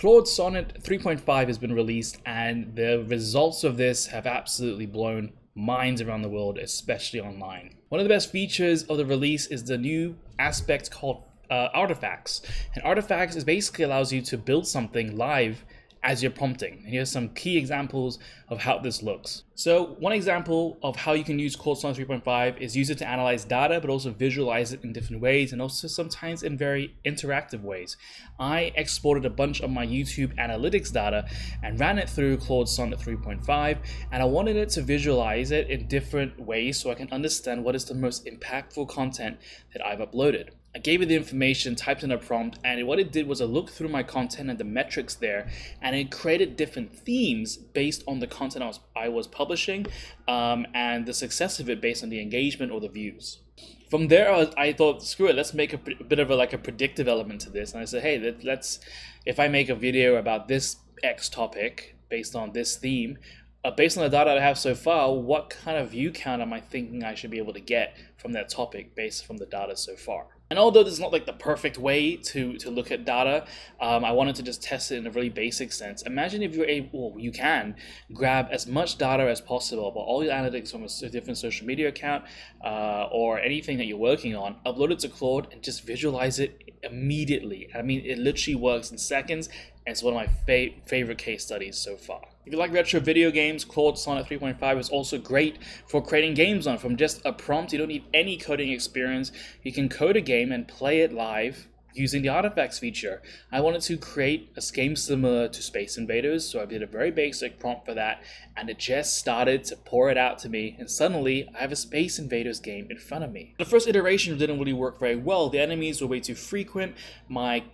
Claude Sonnet 3.5 has been released, and the results of this have absolutely blown minds around the world, especially online. One of the best features of the release is the new aspect called uh, artifacts. And artifacts is basically allows you to build something live as you're prompting. And here's some key examples of how this looks. So one example of how you can use Claude 3.5 is use it to analyze data, but also visualize it in different ways and also sometimes in very interactive ways. I exported a bunch of my YouTube analytics data and ran it through Claude Sonnet 3.5 and I wanted it to visualize it in different ways so I can understand what is the most impactful content that I've uploaded. I gave it the information, typed in a prompt, and what it did was it looked through my content and the metrics there, and it created different themes based on the content I was, I was publishing um, and the success of it based on the engagement or the views. From there, I, was, I thought, screw it, let's make a, a, bit of a, like a predictive element to this. And I said, hey, let, let's, if I make a video about this X topic based on this theme, uh, based on the data I have so far, what kind of view count am I thinking I should be able to get from that topic based from the data so far? And although this is not like the perfect way to, to look at data, um, I wanted to just test it in a really basic sense. Imagine if you're able, well, you can grab as much data as possible about all your analytics from a different social media account uh, or anything that you're working on, upload it to Claude and just visualize it immediately. I mean, it literally works in seconds and it's one of my fa favorite case studies so far. If you like retro video games, Claude Sonnet 3.5 is also great for creating games on. From just a prompt, you don't need any coding experience. You can code a game and play it live using the artifacts feature. I wanted to create a game similar to Space Invaders, so I did a very basic prompt for that, and it just started to pour it out to me, and suddenly I have a Space Invaders game in front of me. The first iteration didn't really work very well. The enemies were way too frequent. My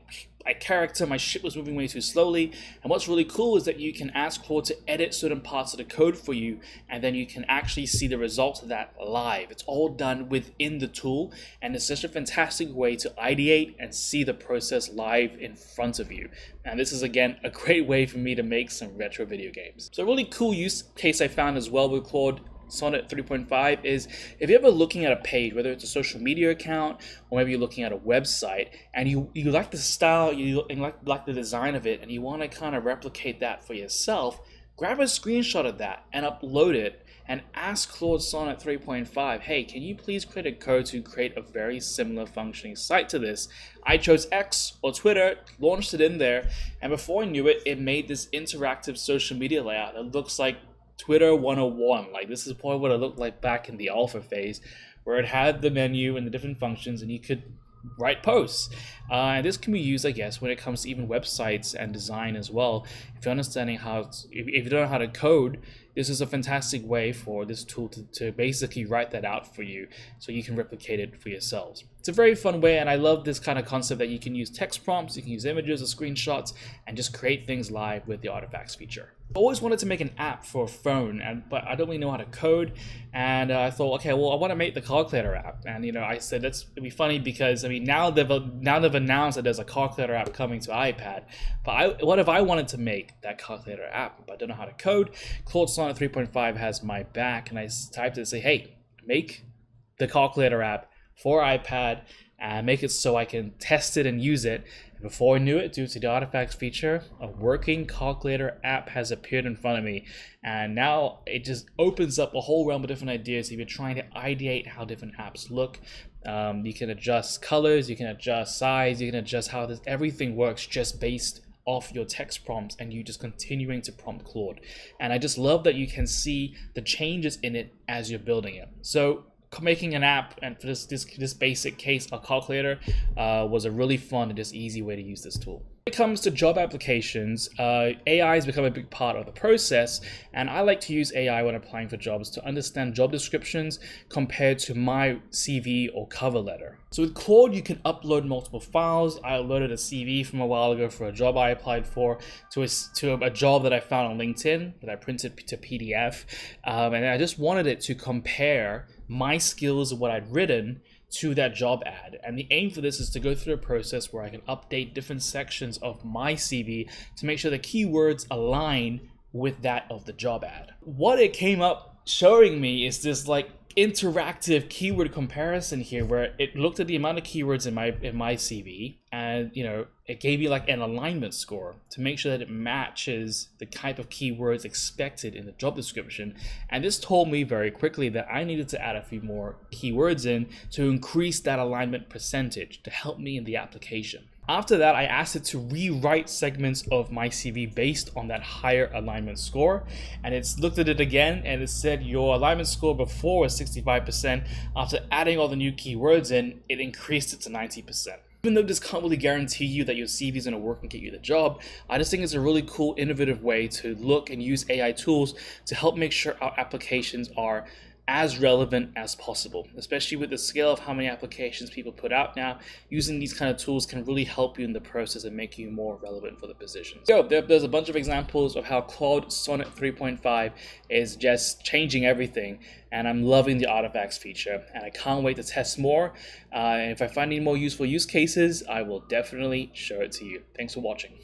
my character, my ship was moving way too slowly. And what's really cool is that you can ask Claude to edit certain parts of the code for you, and then you can actually see the results of that live. It's all done within the tool, and it's such a fantastic way to ideate and see the process live in front of you. And this is again a great way for me to make some retro video games. So a really cool use case I found as well with Claude Sonnet 3.5 is if you're ever looking at a page, whether it's a social media account or maybe you're looking at a website, and you, you like the style, you like, like the design of it, and you want to kind of replicate that for yourself, grab a screenshot of that and upload it and ask Claude Sonnet 3.5, hey, can you please create a code to create a very similar functioning site to this? I chose X or Twitter, launched it in there, and before I knew it, it made this interactive social media layout that looks like Twitter 101. Like this is probably what it looked like back in the alpha phase, where it had the menu and the different functions, and you could write posts. Uh, and this can be used, I guess, when it comes to even websites and design as well. If you're understanding how, if you don't know how to code, this is a fantastic way for this tool to, to basically write that out for you so you can replicate it for yourselves. It's a very fun way and I love this kind of concept that you can use text prompts, you can use images or screenshots and just create things live with the artifacts feature. I always wanted to make an app for a phone, and but I don't really know how to code. And uh, I thought, okay, well, I want to make the calculator app. And you know, I said that's it'd be funny because I mean now they've now they've announced that there's a calculator app coming to iPad. But I, what if I wanted to make that calculator app? But I don't know how to code. Claude Sonnet 3.5 has my back, and I typed it and say, hey, make the calculator app for iPad and make it so I can test it and use it. And before I knew it, due to the artifacts feature, a working calculator app has appeared in front of me. And now it just opens up a whole realm of different ideas. If you're trying to ideate how different apps look, um, you can adjust colors, you can adjust size, you can adjust how this everything works just based off your text prompts and you just continuing to prompt Claude. And I just love that you can see the changes in it as you're building it. So making an app and for this this, this basic case a calculator uh, was a really fun and just easy way to use this tool it comes to job applications, uh, AI has become a big part of the process, and I like to use AI when applying for jobs to understand job descriptions compared to my CV or cover letter. So with Claude, you can upload multiple files. I uploaded a CV from a while ago for a job I applied for to a, to a job that I found on LinkedIn that I printed to PDF, um, and I just wanted it to compare my skills what I'd written to that job ad. And the aim for this is to go through a process where I can update different sections of my CV to make sure the keywords align with that of the job ad. What it came up showing me is this like interactive keyword comparison here where it looked at the amount of keywords in my in my CV and you know it gave me like an alignment score to make sure that it matches the type of keywords expected in the job description and this told me very quickly that I needed to add a few more keywords in to increase that alignment percentage to help me in the application. After that, I asked it to rewrite segments of my CV based on that higher alignment score. And it's looked at it again and it said your alignment score before was 65%. After adding all the new keywords in, it increased it to 90%. Even though this can't really guarantee you that your CV is going to work and get you the job, I just think it's a really cool, innovative way to look and use AI tools to help make sure our applications are as relevant as possible, especially with the scale of how many applications people put out now. Using these kind of tools can really help you in the process and make you more relevant for the position. So there, there's a bunch of examples of how Claude Sonnet 3.5 is just changing everything and I'm loving the artifacts feature and I can't wait to test more. Uh, and if I find any more useful use cases, I will definitely show it to you. Thanks for watching.